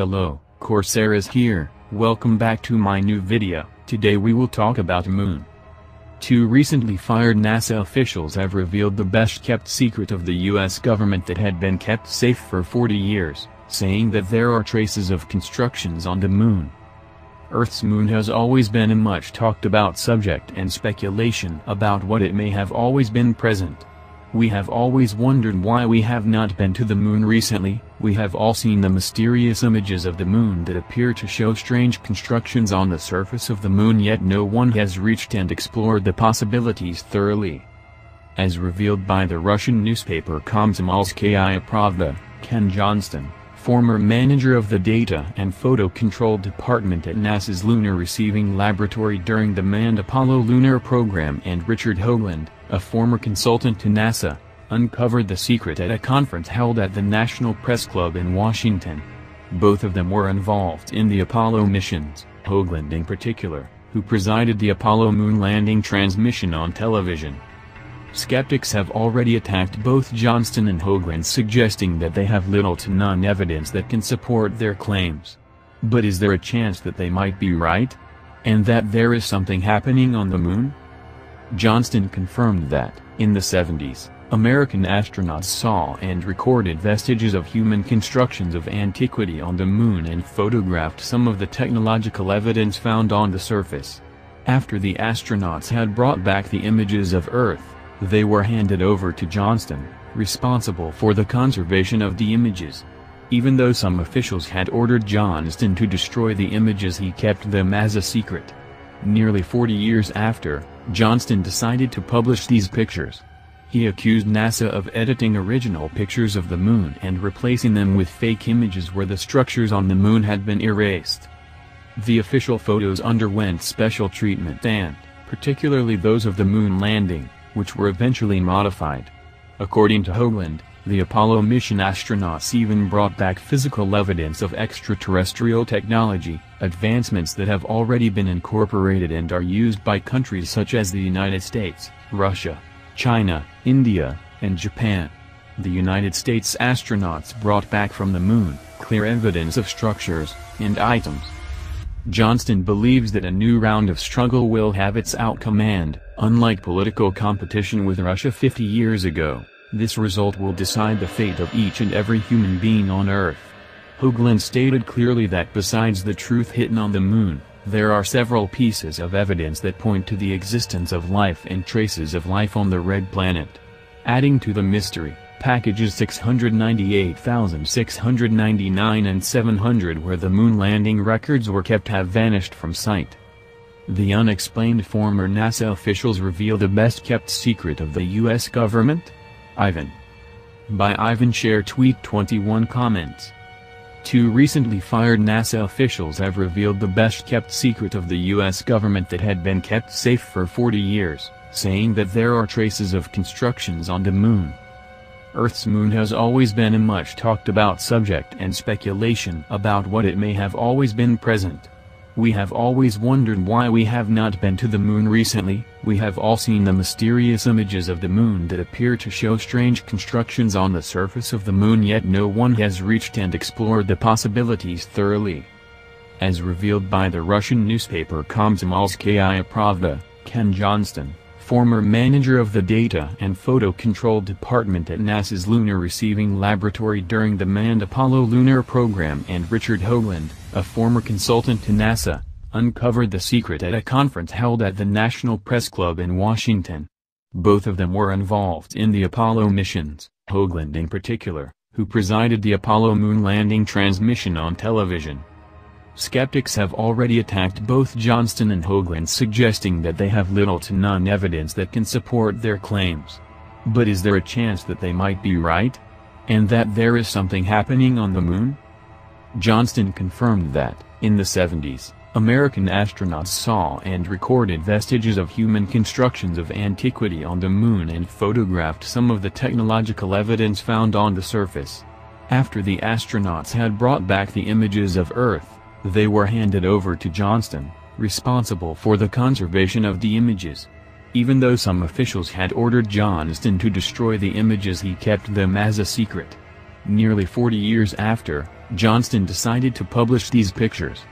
Hello, Corsair is here, welcome back to my new video, today we will talk about the Moon. Two recently fired NASA officials have revealed the best-kept secret of the US government that had been kept safe for 40 years, saying that there are traces of constructions on the Moon. Earth's moon has always been a much talked about subject and speculation about what it may have always been present. We have always wondered why we have not been to the moon recently, we have all seen the mysterious images of the moon that appear to show strange constructions on the surface of the moon yet no one has reached and explored the possibilities thoroughly. As revealed by the Russian newspaper Komsomolskaya Pravda, Ken Johnston, former manager of the Data and Photo Control Department at NASA's Lunar Receiving Laboratory during the manned Apollo lunar program and Richard Hoagland, a former consultant to NASA, uncovered the secret at a conference held at the National Press Club in Washington. Both of them were involved in the Apollo missions, Hoagland in particular, who presided the Apollo moon landing transmission on television. Skeptics have already attacked both Johnston and Hoagland suggesting that they have little to none evidence that can support their claims. But is there a chance that they might be right? And that there is something happening on the moon? Johnston confirmed that, in the 70s, American astronauts saw and recorded vestiges of human constructions of antiquity on the moon and photographed some of the technological evidence found on the surface. After the astronauts had brought back the images of Earth, they were handed over to Johnston, responsible for the conservation of the images. Even though some officials had ordered Johnston to destroy the images he kept them as a secret. Nearly 40 years after, Johnston decided to publish these pictures. He accused NASA of editing original pictures of the moon and replacing them with fake images where the structures on the moon had been erased. The official photos underwent special treatment and, particularly those of the moon landing, which were eventually modified. According to Hoagland, the Apollo mission astronauts even brought back physical evidence of extraterrestrial technology, advancements that have already been incorporated and are used by countries such as the United States, Russia, China, India, and Japan. The United States astronauts brought back from the moon, clear evidence of structures, and items. Johnston believes that a new round of struggle will have its outcome and, unlike political competition with Russia 50 years ago, this result will decide the fate of each and every human being on Earth. Hoagland stated clearly that besides the truth hidden on the moon, there are several pieces of evidence that point to the existence of life and traces of life on the red planet. Adding to the mystery, packages 698,699 and 700 where the moon landing records were kept have vanished from sight. The unexplained former NASA officials reveal the best-kept secret of the U.S. government? Ivan. By Ivan Share Tweet 21 Comments Two recently fired NASA officials have revealed the best-kept secret of the U.S. government that had been kept safe for 40 years, saying that there are traces of constructions on the moon. Earth's moon has always been a much talked about subject and speculation about what it may have always been present. We have always wondered why we have not been to the moon recently, we have all seen the mysterious images of the moon that appear to show strange constructions on the surface of the moon yet no one has reached and explored the possibilities thoroughly. As revealed by the Russian newspaper Komsomolskaya Pravda, Ken Johnston, former manager of the Data and Photo Control Department at NASA's Lunar Receiving Laboratory during the manned Apollo lunar program and Richard Hoagland, a former consultant to NASA, uncovered the secret at a conference held at the National Press Club in Washington. Both of them were involved in the Apollo missions, Hoagland in particular, who presided the Apollo moon landing transmission on television. Skeptics have already attacked both Johnston and Hoagland suggesting that they have little to none evidence that can support their claims. But is there a chance that they might be right? And that there is something happening on the moon? Johnston confirmed that, in the 70s, American astronauts saw and recorded vestiges of human constructions of antiquity on the moon and photographed some of the technological evidence found on the surface. After the astronauts had brought back the images of Earth, they were handed over to Johnston, responsible for the conservation of the images. Even though some officials had ordered Johnston to destroy the images he kept them as a secret. Nearly 40 years after, Johnston decided to publish these pictures.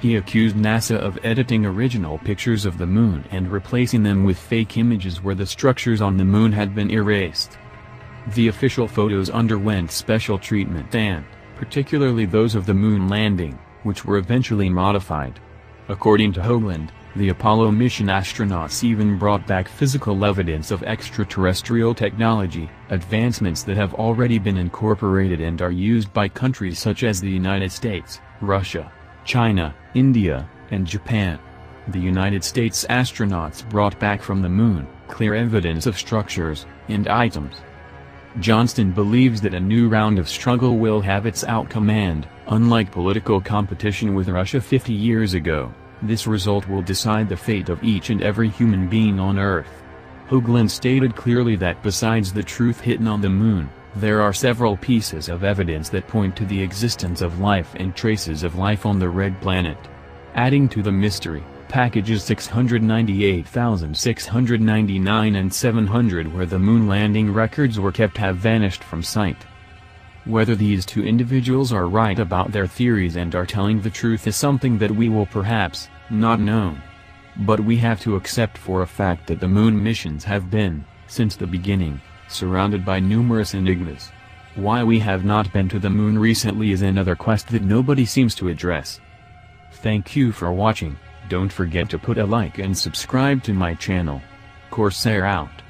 He accused NASA of editing original pictures of the moon and replacing them with fake images where the structures on the moon had been erased. The official photos underwent special treatment and, particularly those of the moon landing, which were eventually modified. According to Hoagland, the Apollo mission astronauts even brought back physical evidence of extraterrestrial technology, advancements that have already been incorporated and are used by countries such as the United States, Russia, China, India, and Japan. The United States astronauts brought back from the moon, clear evidence of structures, and items. Johnston believes that a new round of struggle will have its outcome and, unlike political competition with Russia 50 years ago, this result will decide the fate of each and every human being on Earth. Hoagland stated clearly that besides the truth hidden on the moon, there are several pieces of evidence that point to the existence of life and traces of life on the red planet. Adding to the mystery, packages 698,699 and 700 where the moon landing records were kept have vanished from sight. Whether these two individuals are right about their theories and are telling the truth is something that we will perhaps, not know. But we have to accept for a fact that the moon missions have been, since the beginning, surrounded by numerous enigmas. Why we have not been to the moon recently is another quest that nobody seems to address. Thank you for watching, don't forget to put a like and subscribe to my channel. Corsair out.